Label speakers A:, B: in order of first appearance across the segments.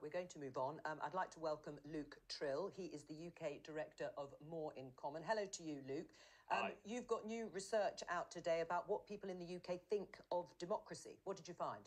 A: Right, we're going to move on. Um, I'd like to welcome Luke Tryl. He is the UK Director of More in Common. Hello to you, Luke. Um,
B: Hi.
A: You've got new research out today about what people in the UK think of democracy. What did you find?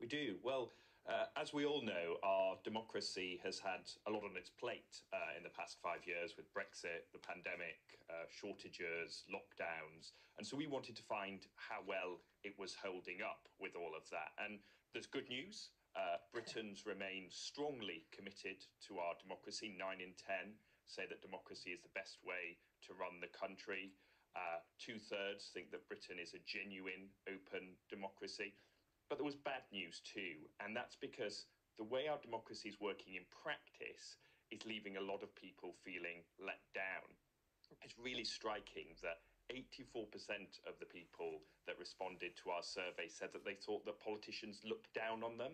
B: We do. Well, uh, as we all know, our democracy has had a lot on its plate uh, in the past five years with Brexit, the pandemic, uh, shortages, lockdowns. And so we wanted to find how well it was holding up with all of that. And there's good news. Uh, Britons remain strongly committed to our democracy. Nine in ten say that democracy is the best way to run the country. Uh, Two thirds think that Britain is a genuine open democracy. But there was bad news too, and that's because the way our democracy is working in practice is leaving a lot of people feeling let down. It's really striking that 84% of the people that responded to our survey said that they thought that politicians looked down on them.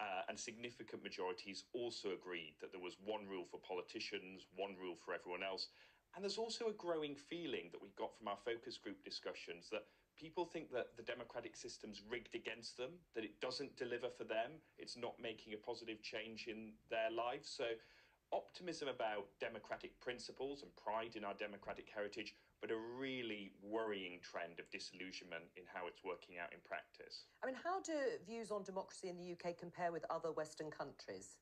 B: Uh, and significant majorities also agreed that there was one rule for politicians, one rule for everyone else. And there's also a growing feeling that we got from our focus group discussions that people think that the democratic system's rigged against them, that it doesn't deliver for them, it's not making a positive change in their lives. So, optimism about democratic principles and pride in our democratic heritage, but a really worrying trend of disillusionment in how it's working out in practice.
A: I mean, how do views on democracy in the UK compare with other Western countries?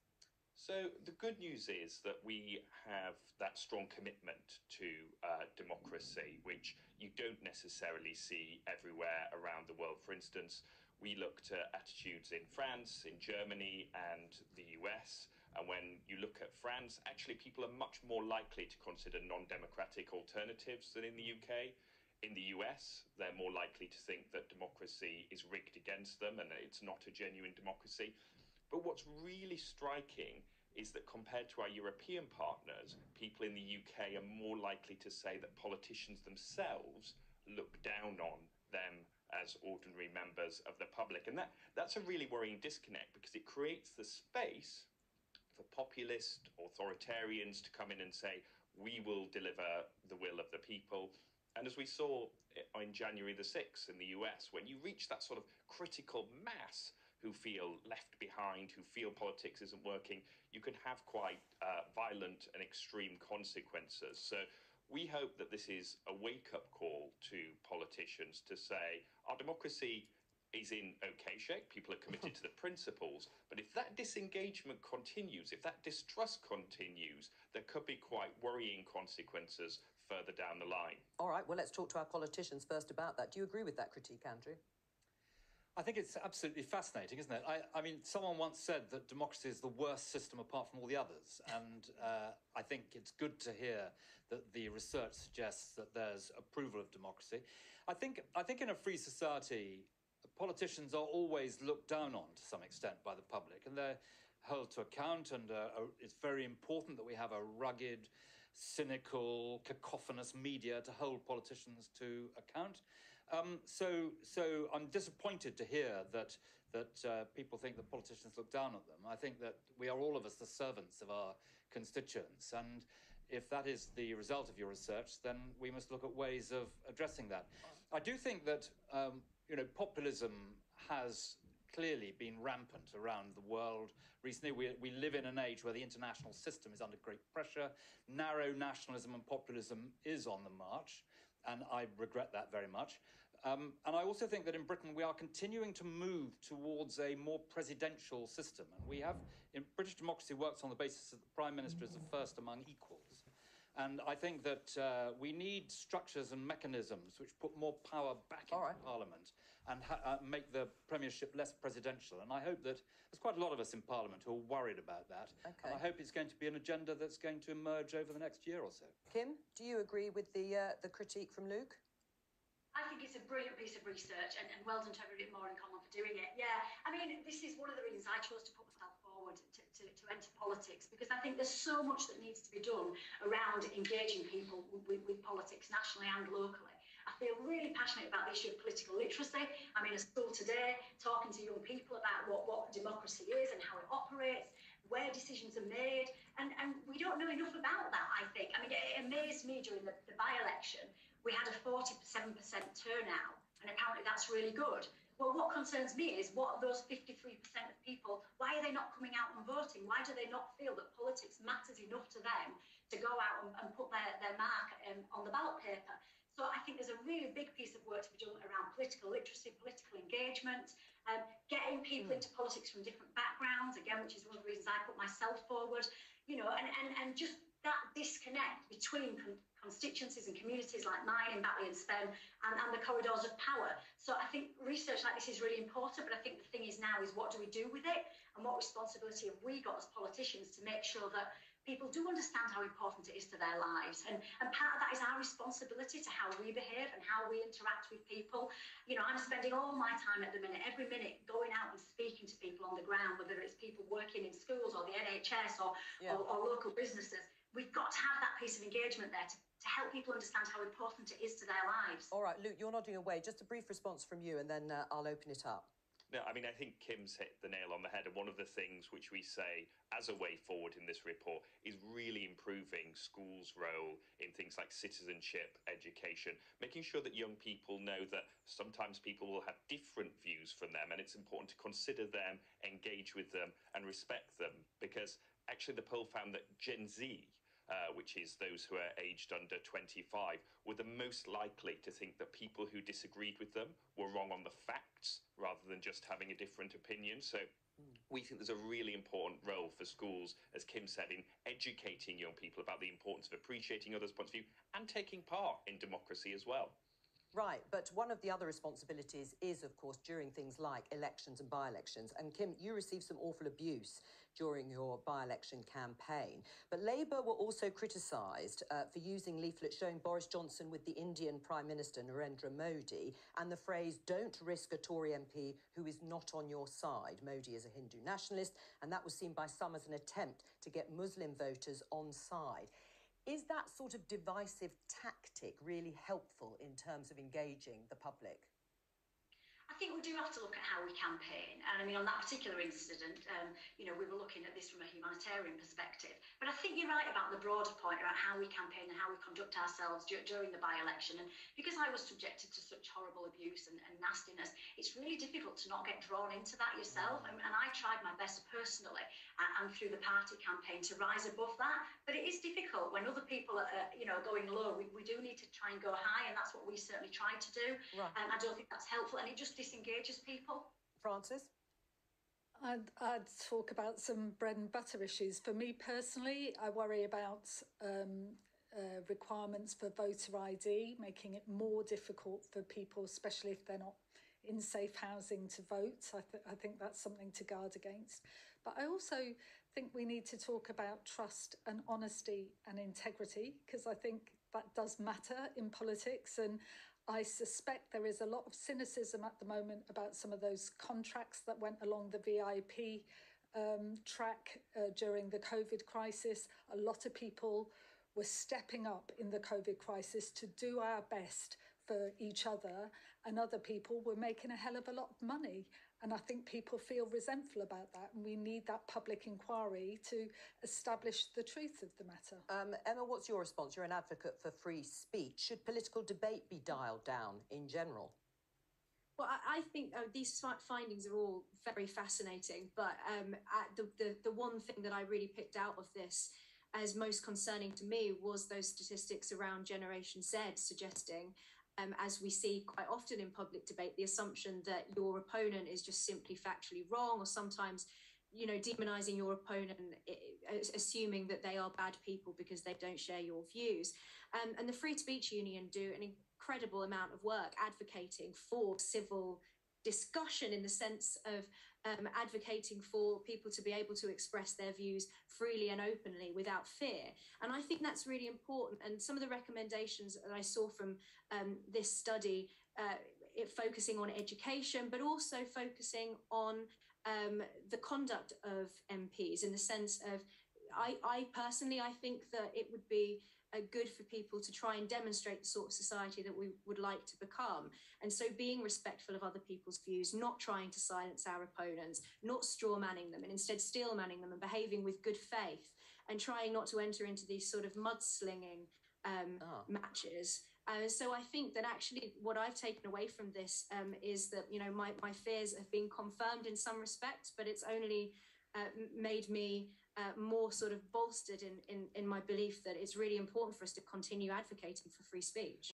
B: So the good news is that we have that strong commitment to uh, democracy, which you don't necessarily see everywhere around the world. For instance, we looked at attitudes in France, in Germany, and the US. And when you look at France, actually, people are much more likely to consider non democratic alternatives than in the UK. In the US, they're more likely to think that democracy is rigged against them and that it's not a genuine democracy. But what's really striking is that compared to our European partners, people in the UK are more likely to say that politicians themselves look down on them as ordinary members of the public. And that, that's a really worrying disconnect because it creates the space for populist authoritarians to come in and say, we will deliver the will of the people. And as we saw in January the 6th in the US, when you reach that sort of critical mass who feel left behind, who feel politics isn't working, you can have quite uh, violent and extreme consequences. So we hope that this is a wake up call to politicians to say our democracy is in okay shape. People are committed to the principles. But if that disengagement continues, if that distrust continues, there could be quite worrying consequences further down the line.
A: All right, well, let's talk to our politicians first about that. Do you agree with that critique, Andrew?
C: I think it's absolutely fascinating, isn't it? I, I mean, someone once said that democracy is the worst system apart from all the others. And uh, I think it's good to hear that the research suggests that there's approval of democracy. I think, I think in a free society, politicians are always looked down on to some extent by the public, and they're held to account. And uh, it's very important that we have a rugged, cynical, cacophonous media to hold politicians to account. Um, so, so I'm disappointed to hear that that uh, people think that politicians look down on them. I think that we are all of us the servants of our constituents, and if that is the result of your research, then we must look at ways of addressing that. I do think that. Um, you know, populism has clearly been rampant around the world recently. We, we live in an age where the international system is under great pressure. Narrow nationalism and populism is on the march, and I regret that very much. Um, and I also think that in Britain we are continuing to move towards a more presidential system. And we have, in British democracy works on the basis that the Prime Minister is the first among equals. And I think that uh, we need structures and mechanisms which put more power back into
A: right.
C: Parliament and ha- uh, make the Premiership less presidential. And I hope that there's quite a lot of us in Parliament who are worried about that.
A: Okay.
C: And I hope it's going to be an agenda that's going to emerge over the next year or so.
A: Kim, do you agree with the uh, the critique from Luke?
D: I think it's a brilliant piece of research and, and well done to everybody at More in Common for doing it. Yeah, I mean, this is one of the reasons I chose to put myself forward to, to, to enter politics because I think there's so much that needs to be done around engaging people with, with politics nationally and locally. I feel really passionate about the issue of political literacy. I'm in a school today talking to young people about what, what democracy is and how it operates, where decisions are made, and, and we don't know enough about that, I think. I mean, it amazed me during the, the by election, we had a 47% turnout, and apparently that's really good. Well, what concerns me is what are those 53% of people, why are they not coming out and voting? Why do they not feel that politics matters enough to them to go out and, and put their, their mark um, on the ballot paper? So I think there's a really big piece of work to be done around political literacy, political engagement, um, getting people mm. into politics from different backgrounds, again, which is one of the reasons I put myself forward, you know, and, and, and just that disconnect between constituencies and communities like mine in Batley and Spen and, and the corridors of power. So I think research like this is really important, but I think the thing is now is what do we do with it and what responsibility have we got as politicians to make sure that people do understand how important it is to their lives. And, and part of that is our responsibility to how we behave and how we interact with people. You know, I'm spending all my time at the minute, every minute, going out and speaking to people on the ground, whether it's people working in schools or the NHS or, yeah. or, or local businesses. We've got to have that piece of engagement there to, to help people understand how important it is to their lives.
A: All right, Luke, you're nodding away. Just a brief response from you, and then uh, I'll open it up.
B: No, I mean, I think Kim's hit the nail on the head. And one of the things which we say as a way forward in this report is really improving schools' role in things like citizenship, education, making sure that young people know that sometimes people will have different views from them. And it's important to consider them, engage with them, and respect them. Because actually, the poll found that Gen Z uh, which is those who are aged under 25, were the most likely to think that people who disagreed with them were wrong on the facts rather than just having a different opinion. So we think there's a really important role for schools, as Kim said, in educating young people about the importance of appreciating others' points of view and taking part in democracy as well.
A: Right, but one of the other responsibilities is, of course, during things like elections and by elections. And Kim, you received some awful abuse during your by election campaign. But Labour were also criticised uh, for using leaflets showing Boris Johnson with the Indian Prime Minister Narendra Modi and the phrase, don't risk a Tory MP who is not on your side. Modi is a Hindu nationalist, and that was seen by some as an attempt to get Muslim voters on side. Is that sort of divisive tactic really helpful in terms of engaging the public?
D: I think we do have to look at how we campaign. And I mean, on that particular incident, um, you know, we were looking at this from a humanitarian perspective. But I think you're right about the broader point about how we campaign and how we conduct ourselves during the by election. And because I was subjected to such horrible abuse and, and nastiness, it's really difficult to not get drawn into that yourself. And, and I tried my best personally and, and through the party campaign to rise above that. But it is difficult when other people are, uh, you know, going low. We, we do need to try and go high, and that's what we certainly tried to do. Right. And I don't think that's helpful. And it just disengages people.
A: Frances?
E: I'd, I'd, talk about some bread and butter issues. For me personally, I worry about um, uh, requirements for voter ID, making it more difficult for people, especially if they're not in safe housing to vote. I, th- I think that's something to guard against. But I also think we need to talk about trust and honesty and integrity, because I think that does matter in politics. And I suspect there is a lot of cynicism at the moment about some of those contracts that went along the VIP um, track uh, during the COVID crisis. A lot of people were stepping up in the COVID crisis to do our best for each other, and other people were making a hell of a lot of money. And I think people feel resentful about that, and we need that public inquiry to establish the truth of the matter.
A: Um, Emma, what's your response? You're an advocate for free speech. Should political debate be dialed down in general?
F: Well, I, I think uh, these findings are all very fascinating, but um, the, the, the one thing that I really picked out of this as most concerning to me was those statistics around Generation Z suggesting um, as we see quite often in public debate, the assumption that your opponent is just simply factually wrong, or sometimes, you know, demonizing your opponent, assuming that they are bad people because they don't share your views. Um, and the Free to Speech Union do an incredible amount of work advocating for civil discussion in the sense of um, advocating for people to be able to express their views freely and openly without fear. And I think that's really important. And some of the recommendations that I saw from um, this study, uh, it focusing on education, but also focusing on um, the conduct of MPs in the sense of, I, I personally, I think that it would be are good for people to try and demonstrate the sort of society that we would like to become. And so being respectful of other people's views, not trying to silence our opponents, not straw manning them, and instead steel manning them and behaving with good faith and trying not to enter into these sort of mudslinging um, oh. matches Uh, so I think that actually what I've taken away from this um, is that you know my, my fears have been confirmed in some respects, but it's only uh, made me uh, more sort of bolstered in, in in my belief that it's really important for us to continue advocating for free speech.